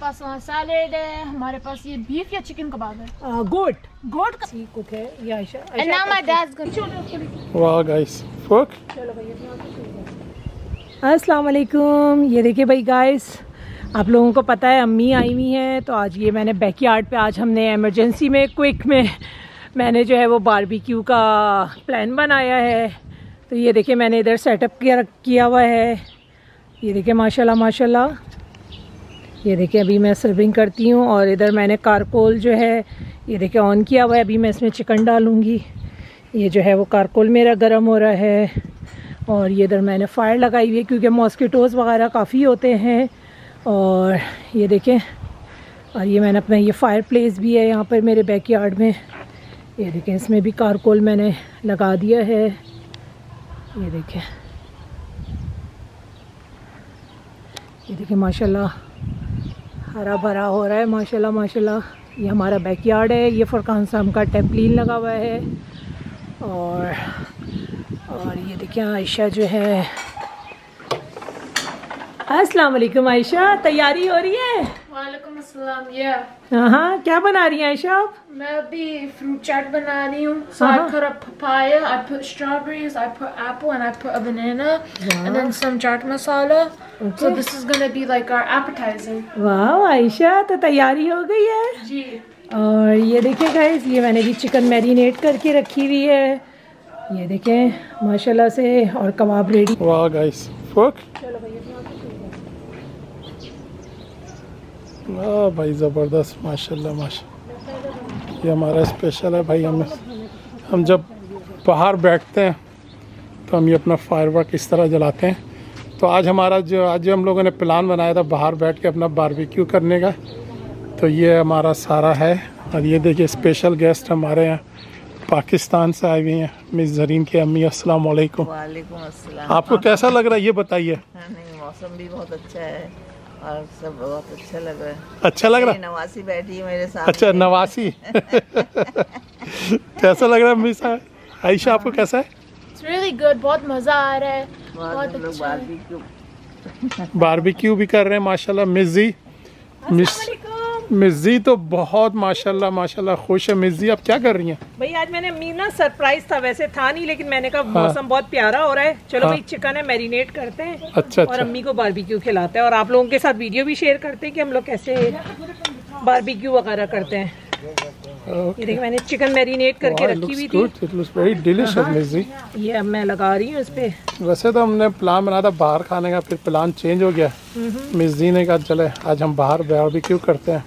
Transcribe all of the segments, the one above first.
पास वहाँ सैलेड है हमारे पास ये बीफ या चिकन कबाब है। गोट गोट का सी कुक है ये आयशा वाह गाइस फक अस्सलाम वालेकुम ये देखिए भाई गाइस आप लोगों को पता है अम्मी आई हुई हैं तो आज ये मैंने बैकयार्ड पे आज हमने इमरजेंसी में क्विक में मैंने जो है वो बारबेक्यू का प्लान बनाया है। तो ये देखिए मैंने इधर सेटअप किया किया हुआ है। ये देखिए माशाल्लाह माशाल्लाह। ये देखिए, अभी मैं सर्विंग करती हूँ और इधर मैंने कारकोल जो है, ये देखिए ऑन किया हुआ है। अभी मैं इसमें चिकन डालूँगी। ये जो है वो कारकोल मेरा गर्म हो रहा है और ये इधर मैंने फायर लगाई हुई है क्योंकि मॉस्किटोज़ वगैरह काफ़ी होते हैं। और ये देखें और ये मैंने अपना ये फायर प्लेस भी है यहाँ पर मेरे बैकयार्ड में। ये देखें इसमें भी कारकोल मैंने लगा दिया है। ये देखें ये देखें माशाल्लाह। हरा भरा हो रहा है, माशाल्लाह माशाल्लाह। ये हमारा बैकयार्ड है, ये फरकान साहब का टेम्पलिन लगा हुआ है। और और ये देखिए, आयशा जो है। अस्सलाम वालेकुम, आयशा, तैयारी हो रही है? वालेकुम अस्सलाम या हाँ क्या बना रही है ऐशा आप? मैं अभी फ्रूट चाट बना रही हूँ। आयशा तो तैयारी हो गई है? जी। और ये देखे गाइस ये मैंने भी चिकन मैरिनेट करके रखी हुई है। ये देखे माशाल्लाह से और कबाब रेडी वाह गाइस चलो। वाह भाई ज़बरदस्त माशाल्लाह माशा ये हमारा स्पेशल है भाई हम हम जब बाहर बैठते हैं तो हम ये अपना फायर वर्क इस तरह जलाते हैं। तो आज हमारा जो आज जो हम लोगों ने प्लान बनाया था बाहर बैठ के अपना बारबेक्यू करने का तो ये हमारा सारा है। और ये देखिए स्पेशल गेस्ट हमारे यहाँ पाकिस्तान से आए हुए हैं मिस जरीन की अम्मी अस्सलाम वालेकुम। वालेकुम अस्सलाम। आपको कैसा लग रहा है? ये बताइए। हाँ, नहीं मौसम भी बहुत अच्छा है। और सब बहुत अच्छा लग रहा है। अच्छा लग रहा? है नवासी बैठी है मेरे साथ अच्छा नवासी? कैसा लग रहा है मिस आयशा आपको कैसा है? इट्स रियली गुड बहुत मज़ा आ रहा है बहुत अच्छा है। बारबेक्यू बारबेक्यू भी कर रहे हैं माशाल्लाह miss ji. Miss miss ji तो बहुत माशाल्लाह माशाल्लाह खुश है। मिर्जी आप क्या कर रही हैं? भाई आज मैंने अम्मी ना सरप्राइज़ था वैसे था नहीं लेकिन मैंने कहा हाँ। मौसम बहुत प्यारा हो रहा है। चलो हाँ। भाई चिकन है मैरिनेट करते हैं अच्छा और अच्छा। अम्मी को बारबेक्यू खिलाते हैं और आप लोगों के साथ वीडियो भी शेयर करते हैं कि हम लोग कैसे बारबेक्यू वगैरह करते हैं। ये देखिए मैंने चिकन मैरिनेट करके रखी हुई थी। जी ये अब मैं लगा रही हूँ इस पे। वैसे तो हमने प्लान बनाया था बाहर खाने का फिर प्लान चेंज हो गया। मिर्जी ने कहा चले आज हम बाहर बारबेक्यू करते हैं।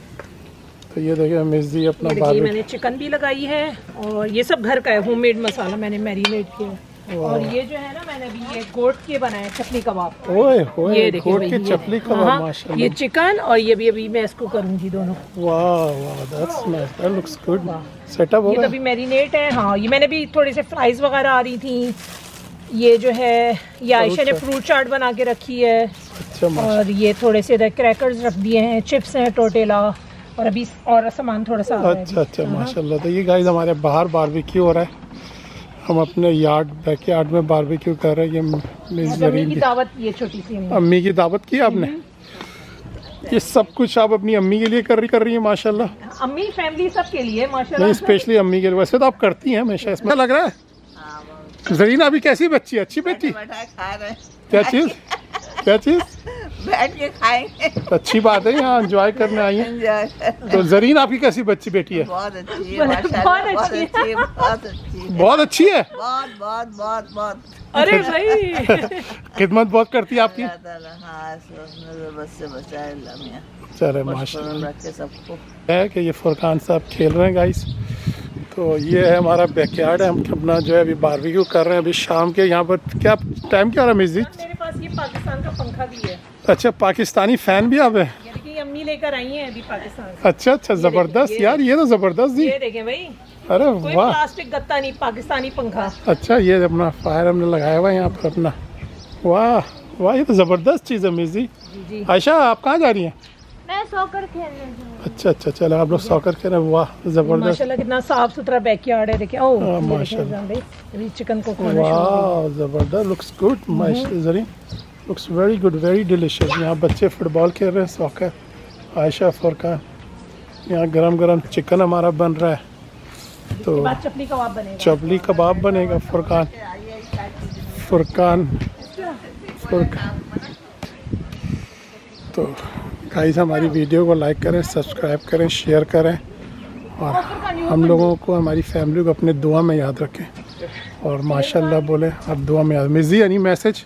तो ये देखिए मिस जी अपना बारबेक्यू मैंने चिकन भी लगाई है और ये सब घर का है होममेड मसाला मैंने मैरिनेट किया और ये जो है ना मैंने अभी ये गोट के बनाए चटनी कबाब। ओए ओए ये गोट की चपली कबाब हाँ, माशाल्लाह। ये चिकन और ये भी अभी मैं इसको करूँगी दोनों। वाह वाह that's nice that looks good setup हो ये अभी मैरिनेट है हाँ ये मैंने भी थोड़े से फ्राइज वगैरह आ रही थी। ये जो है ये आयशा ने फ्रूट चाट बना के रखी है। अच्छा और ये थोड़े से क्रैकर्स रख दिए हैं चिप्स हैं टोटेला और अभी और सामान थोड़ा सा अच्छा अच्छा माशाल्लाह। तो ये गाइस हमारे बाहर बारबेक्यू हो रहा है। हम अपने यार्ड बैक यार्ड में बारबेक्यू कर रहे हैं। ये मिस अम्मी की दावत ये छोटी सी अम्मी। की दावत की आपने? ये सब कुछ आप अपनी अम्मी के लिए कर रही कर रही है माशाल्लाह। अम्मी फैमिली सब के लिए नहीं माशाल्लाह स्पेशली अम्मी के लिए। वैसे तो आप करती हैं हमेशा इसमें। लग रहा है? जरीना अभी कैसी बच्ची अच्छी बेटी? बैठा है, खा रहे हैं। क्या चीज़? क्या चीज़? बैठ के खाएँगे अच्छी बात है यहाँ एंजॉय करने आई है। तो जरीन आपकी कैसी बच्ची बेटी है? बहुत अच्छी है बहुत अच्छी है। बहुत अच्छी बहुत अच्छी है? बहुत बहुत बहुत बहुत। अरे भाई। खिदमत बहुत करती है आपकी। हाँ मियाँ। चले सबको। है कि ये फुरकान साहब खेल रहे हैं गाइस तो ये है हमारा बैकयार्ड है हम अपना जो है अभी बारबेक्यू कर रहे हैं अभी शाम के यहाँ पर क्या टाइम क्या हो रहा है मिस मेरे पास ये पाकिस्तान का पंखा भी है। अच्छा पाकिस्तानी फ़ैन भी आप है? ये देखिए ये अम्मी लेकर आई हैं अभी पाकिस्तान अच्छा अच्छा ज़बरदस्त यार ये तो ज़बरदस्त जी। ये देखें भाई। अरे वाह। प्लास्टिक गत्ता नहीं पाकिस्तानी पंखा। अच्छा ये अपना फायर हमने लगाया हुआ है यहाँ पर अपना। वाह वाह ये तो ज़बरदस्त चीज़ है मिस जी। जी जी। आयशा आप कहाँ जा रही हैं? मैं सॉकर खेलने अच्छा अच्छा चलो आप लोग सॉकर खेल रहे हैं। वाह ज़बरदस्त। माशाल्लाह कितना साफ़ सुथरा बैकयार्ड है देखिए। ओ हाँ, ये देखिए माशाल्लाह। अभी चिकन को वाह ज़बरदस्त लुक्स गुड जरी looks very good very delicious यहाँ बच्चे फुटबॉल खेल रहे हैं सॉकर आयशा फुरकान यहाँ गरम गरम चिकन हमारा बन रहा है। तो चपली कबाब बनेगा। चपली कबाब बनेगा फुरकान। फुरकान। फुरकान तो गाइस हमारी वीडियो को लाइक करें सब्सक्राइब करें शेयर करें। और हम लोगों को हमारी फैमिली को अपने दुआ में याद रखें। और माशाल्लाह बोले आप दुआ में याद मिजी यानी मैसेज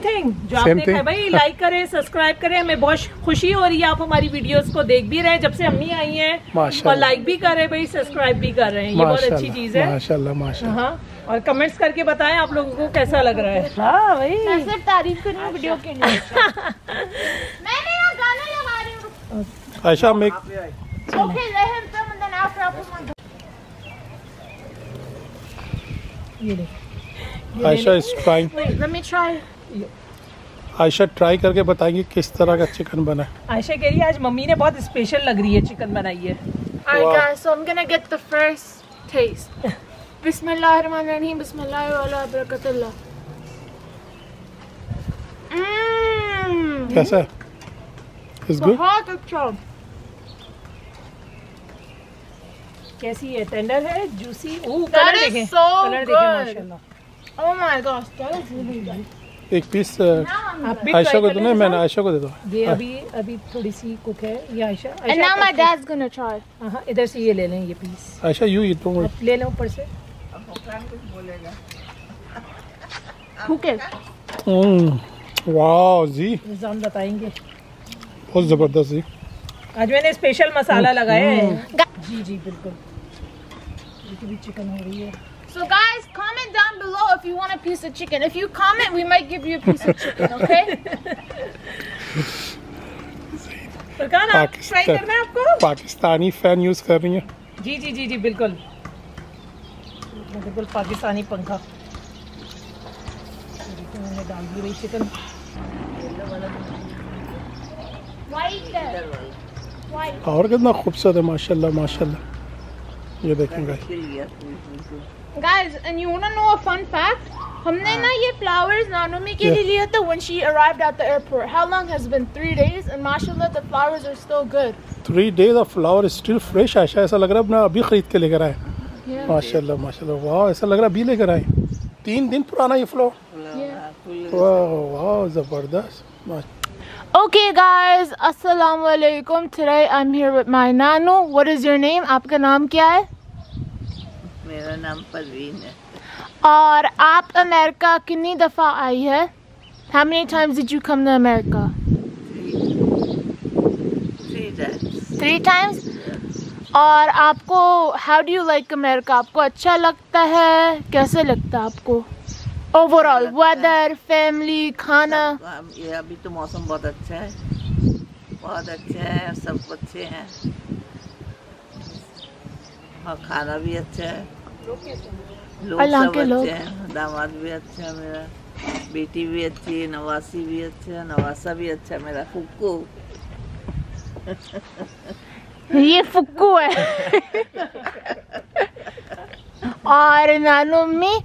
सेम थिंग जो Same आपने. कहा भाई लाइक करें सब्सक्राइब करें। हमें बहुत खुशी हो रही है आप हमारी वीडियोस को देख भी रहे हैं जब से अम्मी आई हैं। और लाइक भी कर रहे हैं भाई सब्सक्राइब भी कर रहे हैं। ये बहुत अच्छी चीज़ है। माशाल्लाह माशाल्लाह। हाँ और कमेंट्स करके बताएँ आप लोगों को कैसा लग रहा है। हाँ भाई। मैं सिर्फ़ तारीफ़ कर रही वीडियो के लिए। हूँ। put my ये देख। Ayesha is trying Wait, let me try. Ayesha try करके बताएँगे किस तरह का चिकन बना है। आयशा कह रही है आज मम्मी ने बहुत स्पेशल लग रही है चिकन बनाई है। Hi guys so I am gonna get the first taste बिस्मिल्लाह रहमान रहीम बिस्मिल्लाह वला बरकतुल्लाह कैसा है? इज़ गुड बहुत अच्छा। कैसी है? टेंडर है? जूसी ओह कलर देखें। कलर देखें माशाल्लाह। ओह my god that is really good एक पीस good. भी आयशा को दो ना मैंने आयशा को दे दो। ये अभी अभी थोड़ी सी कुक है। ये आयशा now आप my अच्छी- dad's gonna हाँ इधर से ये ले लें ये piece Ayesha you eat don't ले लें ऊपर से। बोलेगा Who cares? वाओ जी। निज़ाम बताएँगे। बहुत ज़बरदस्त जी। आज मैंने स्पेशल मसाला लगाया है। जी जी बिल्कुल। ये भी चिकन हो रही है। Down below if you want a piece of chicken. If you comment, we might give you a piece of chicken, okay? Furqan आप ट्राई पाकिस्तान- करना है आपको पाकिस्तानी फ़ैन यूज़ कर रही है जी जी जी जी बिल्कुल बिल्कुल पाकिस्तानी पंखा ये देखिए मैंने डाल दी भाई चिकन White there. White. और कितना खूबसूरत है माशाल्लाह माशाल्लाह ये देखें guys guys and you want to know a fun fact हमने हाँ। ना ये फ्लावर्स नानोमी के लिए लिए थे when she arrived at the airport how long has been 3 days and माशाल्लाह the flowers are still good 3 days the flower is still fresh Ayesha ऐसा लग रहा है अपना अभी खरीद के लेकर आए। माशाल्लाह माशाल्लाह। वाओ ऐसा लग रहा है अभी लेकर आए। 3 दिन पुराना ये फ्लावर वाओ वाओ ज़बरदस्त। Okay, guys. Assalamu alaikum. Today I'm here with my nanu. What is your name? आपका नाम क्या है? मेरा नाम परवीन है और आप अमेरिका कितनी दफ़ा आई है? How many times did you come to America? Three times Three times. और आपको how do you like America? आपको अच्छा लगता है? कैसे लगता है आपको? Overall, weather, family, खाना. ये अभी तो मौसम बहुत अच्छा है। बहुत अच्छा है सब अच्छे हैं। और खाना भी अच्छा है। लोग सब के लोग। अच्छे हैं। दामाद भी अच्छा है मेरा। बेटी भी अच्छी है नवासी भी अच्छा है नवासा भी अच्छा है मेरा। फुक्कू। ये फुक्कू है। और नानू मी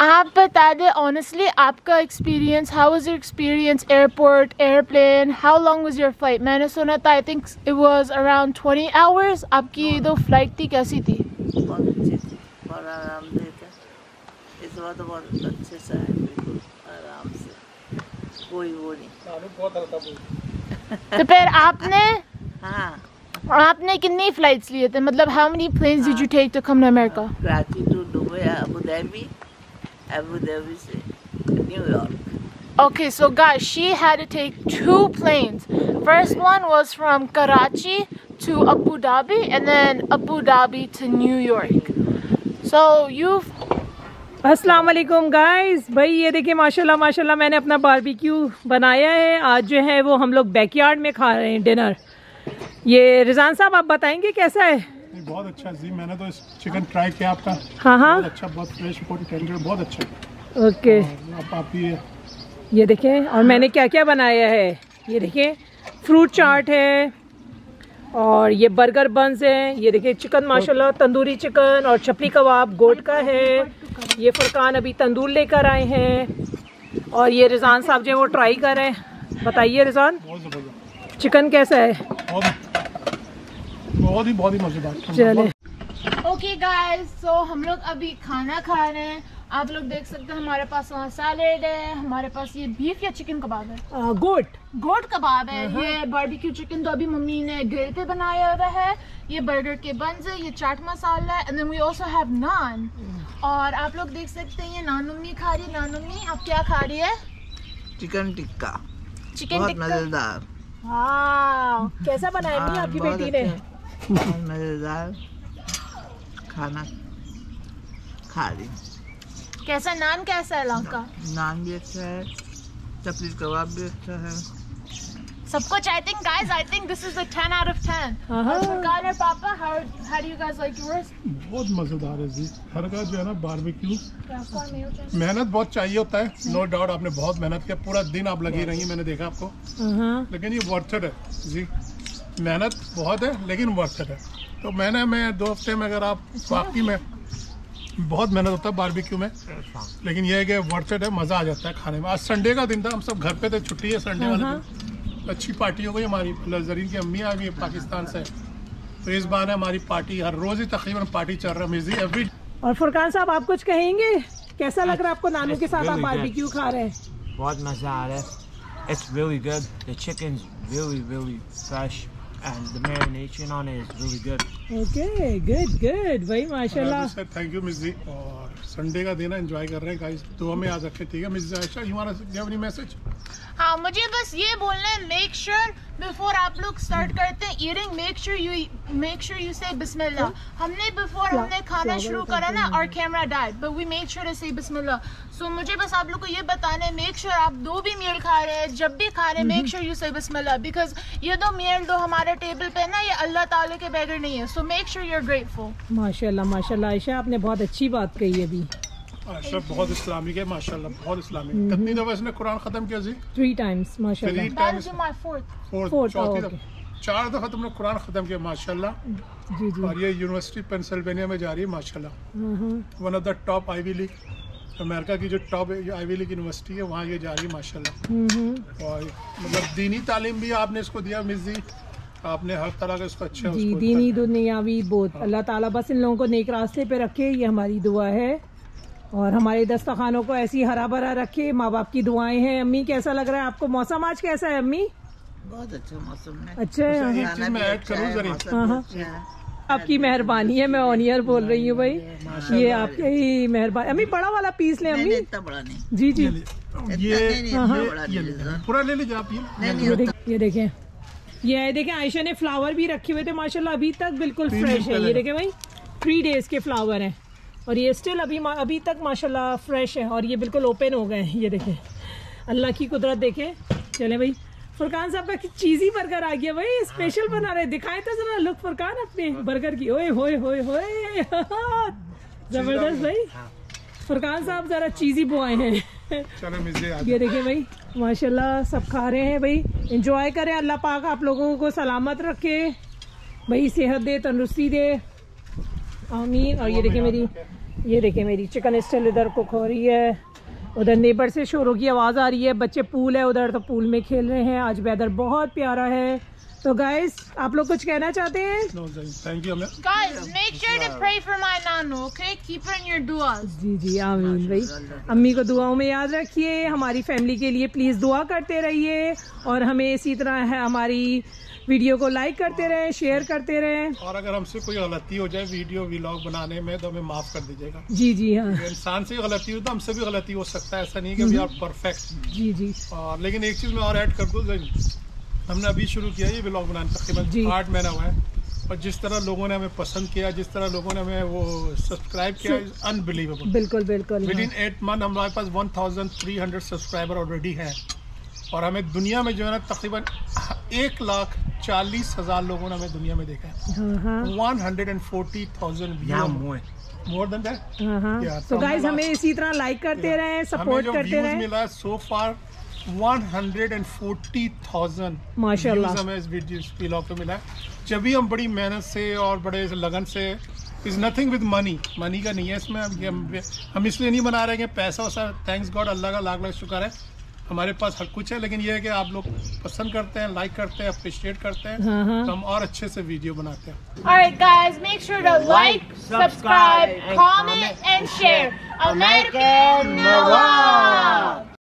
आप बता दें ऑनेस्टली आपका experience how was your experience airport airplane how long was your flight मैंने सुना था I think it was around 20 hours आपकी जो फ़्लाइट थी कैसी थी? बहुत अच्छी थी बहुत आरामदेह था इस बार तो बहुत अच्छे से है बिल्कुल आराम से। कोई वो नहीं। तो फिर आपने हाँ। आपने कितनी फ्लाइट्स लिए थे? मतलब how many planes did you take to come to America Karachi to Dubai Abu Dhabi Abu Dhabi से New York Okay, so guys, she had to take two planes. First one was from Karachi to Abu Dhabi, and then Abu Dhabi to New York. So you've अस्सलाम वालेकुम guys भाई ये देखिए माशाल्लाह माशाल्लाह मैंने अपना बारबेक्यू बनाया है आज जो है वो हम लोग बैकयार्ड में खा रहे हैं डिनर ये रिजान साहब आप बताएँगे कैसा है बहुत अच्छा जी। मैंने तो इस चिकन ट्राई किया आपका। हाँ हाँ। बहुत अच्छा बहुत फ्रेश बहुत टेंडर बहुत अच्छा ओके। आप आप ये ये देखें और मैंने क्या क्या बनाया है? ये देखें फ्रूट चाट है और ये बर्गर बंस है ये देखिए चिकन माशाल्लाह तंदूरी चिकन और चपली कबाब गोट का है। ये फुरकान अभी तंदूर लेकर आए हैं और ये रिजान साहब जो है वो ट्राई कर रहे हैं। बताइए रिजान चिकन कैसा है? बहुत ही बहुत ही मज़ेदार। चले ओके गाइस सो हम लोग अभी खाना खा रहे हैं। आप लोग देख सकते हैं हमारे पास वहाँ सैलेड है हमारे पास ये बीफ या चिकन कबाब है? गोट गोट कबाब है। ये बारबेक्यू चिकन तो अभी मम्मी ने ग्रिल पे बनाया हुआ है। ये बर्गर के बंस है ये चाट मसाला है and then we also have naan और आप लोग देख सकते हैं ये नान मम्मी खा रही है। नान मम्मी आप क्या खा रही है? चिकन टिक्का चिकन टिक्का मज़ेदार। कैसा बनाया मम्मी हाँ, आपकी बेटी ने? अच्छा, मज़ेदार खाना खा रही हूँ। कैसा नान कैसा है लौका नान भी अच्छा है चपली कबाब भी अच्छा है सब कुछ I think guys I think this is the 10 out of 10 हाँ। फुरकान और पापा how how do you guys like yours बहुत मज़ेदार है जी। हर का जो है ना बारबेक्यू मेहनत बहुत चाहिए होता है। नो no डाउट आपने बहुत मेहनत किया। पूरा दिन आप लगी रही हैं मैंने देखा आपको। हाँ लेकिन ये वर्थ इट है जी। मेहनत बहुत है लेकिन वर्थ है। तो मैंने मैं दो हफ़्ते में अगर आप बाकी में बहुत मेहनत होता है बारबेक्यू में लेकिन यह है कि वर्थ है मज़ा आ जाता है खाने में। आज संडे का दिन था हम सब घर पे थे छुट्टी है संडे वाले दिन। अच्छी पार्टी हो गई हमारी जरीन की अम्मी आई हुई है पाकिस्तान से। तो इस बार है हमारी पार्टी हर रोज़ ही तकरीबन पार्टी चल रहा है मिजी एवरी और फुरकान साहब आप कुछ कहेंगे? कैसा लग रहा है आपको नानू के साथ आप. बारबेक्यू खा रहे हैं? बहुत मज़ा आ रहा है। It's really good. The chicken's really, really fresh, and the marination on it is really good. Okay good good भाई माशाल्लाह। Sir thank you miss ji और संडे का दिन एंजॉय कर रहे हैं गाइस दुआ में याद रखें ठीक है miss Aisha you want to give any message हाँ मुझे बस ये बोलना है मेक श्योर बिफोर आप लोग स्टार्ट करते हैं eating make sure you make sure you say बिस्मिल्लाह हमने बिफोर हमने खाना शुरू करा ना और camera died but we make sure say बिस्मिल्लाह सो मुझे बस आप लोग को ये बताना है मेक श्योर आप दो भी मील खा रहे हैं जब भी खा रहे हैं make sure you say Bismillah because ये दो मील दो हमारे टेबल पे ना ये अल्लाह ताला के बगैर नहीं है। So make sure you are grateful माशाल्लाह माशाल्लाह। आयशा आपने बहुत अच्छी बात कही अभी। आयशा बहुत इस्लामिक है माशाल्लाह बहुत इस्लामिक। कितनी दफ़ा इसने कुरान खत्म किया जी? थ्री टाइम्स माशाल्लाह। Three times my fourth fourth चौथी दफ़ा। चार दफ़ा तुमने कुरान खत्म किया माशाल्लाह। जी जी। और ये यूनिवर्सिटी पेंसिल्वेनिया में जा रही है माशाल्लाह। One of the top Ivy League America की जो टॉप आईवी लीग यूनिवर्सिटी है वहाँ ये जा रही है माशाल्लाह। हम्म, हम्म। और मतलब दीनी तालीम भी आपने इसको दिया मिस जी आपने हर तरह का इसको अच्छा जी उसको दीनी दुनियावी बहुत अल्लाह ताला बस इन लोगों को नेक रास्ते पे रखे ये हमारी दुआ है। और हमारे दस्तखानों को ऐसी हरा भरा रखे माँ बाप की दुआएँ हैं। अम्मी कैसा लग रहा है आपको? मौसम आज कैसा है अम्मी? बहुत अच्छा मौसम है। अच्छा है? एक हाँ। चीज़ मैं ऐड करूँ जरा। मौसम हाँ, हाँ। अच्छा है। आपकी मेहरबानी है मैं ऑनियर बोल रही हूँ भाई। ये आपकी ही मेहरबानी। अम्मी बड़ा वाला पीस ले अम्मी। नहीं इतना बड़ा नहीं। जी जी। ये हाँ, हाँ। पूरा ले लीजिए आप ये। ये देख। ये देखें आयशा ने फ्लावर भी रखे हुए थे माशाल्लाह अभी तक बिल्कुल फ्रेश है ये। देखे भाई थ्री डेज़ के फ्लावर हैं। और ये स्टिल अभी अभी तक माशाल्लाह फ्रेश है और ये बिल्कुल ओपन हो गए हैं ये देखें। अल्लाह की कुदरत देखें। चले भाई फुरकान साहब का चीजी बर्गर आ गया भाई स्पेशल बना रहे दिखाए तो जरा लुक फुरकान अपने बर्गर की। ओए होए होए होए। ज़बरदस्त भाई। फुरकान साहब जरा चीजी बुआए हैं। ये देखिए भाई माशाल्लाह सब खा रहे हैं भाई। इंजॉय करें अल्लाह पाक आप लोगों को सलामत रखे। भाई सेहत दे तंदुरुस्ती दे। आमीन। और ये देखिए मेरी ये देखिए मेरी चिकन स्टल इधर कुक हो रही है। उधर नेबर से शोरों की आवाज़ आ रही है। बच्चे पूल है उधर तो पूल में खेल रहे हैं। आज वेदर बहुत प्यारा है। तो गाइस आप लोग कुछ कहना चाहते हैं? थैंक यू जी जी आमीन भाई। अम्मी को दुआओं में याद रखिए। हमारी फैमिली के लिए प्लीज़ दुआ करते रहिए। और हमें इसी तरह है हमारी वीडियो को लाइक करते रहें शेयर करते रहें। और अगर हमसे कोई गलती हो जाए वीडियो व्लॉग बनाने में तो हमें माफ़ कर दीजिएगा। जी जी हाँ। इंसान से गलती हो तो हमसे भी गलती हो सकता है। ऐसा नहीं कि आर परफेक्ट जी जी। और लेकिन एक चीज़ मैं और ऐड कर दूँ हमने अभी शुरू किया ये व्लॉग बनाना। तकरीबन आठ महीना हुआ है। और जिस तरह लोगों ने हमें पसंद किया जिस तरह लोगों ने हमें वो सब्सक्राइब किया अनबिलीवेबल बिल्कुल बिल्कुल विद। इन एट मंथ हमारे पास 1300 सब्सक्राइबर ऑलरेडी हैं। और हमें दुनिया में जो है ना तकरीबन एक लाख चालीस हज़ार लोगों ने हमें दुनिया में देखा है। One hundred and forty thousand Yeah. More than that हाँ। हाँ Yeah, तो so हमें इसी तरह लाइक करते रहें हमें सपोर्ट जो करते व्यूज़ मिला है सो फार 140,000 माशाल्लाह। हमें इस वीडियो व्लॉग पे मिला है। जब भी हम बड़ी मेहनत से और बड़े लगन से is nothing with money money का नहीं है इसमें। हम हम, हम इसलिए नहीं बना रहे हैं पैसा वैसा थैंक्स गॉड अल्लाह का लाख लाख शुक्र है। हमारे पास हर कुछ है लेकिन ये है कि आप लोग पसंद करते हैं लाइक करते हैं अप्रिशिएट करते हैं हाँ, हाँ। तो हम और अच्छे से वीडियो बनाते हैं।